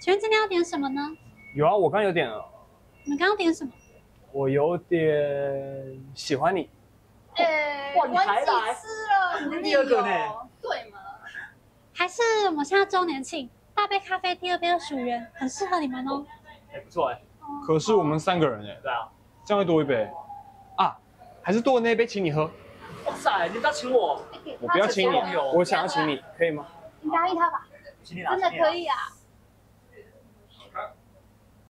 请问今天要点什么呢？有啊我刚有点了你们刚刚点什么？我有点喜欢你。哎我还是吃了你第二个呢？对吗还是我们现在周年庆大杯咖啡第二杯二十五元很适合你们哦。哎不错哎。可是我们三个人哎对啊。这样会多一杯。啊还是多的那一杯请你喝。哇塞你不要请我。我不要请你我想要请你可以吗？你答应他吧。真的可以啊。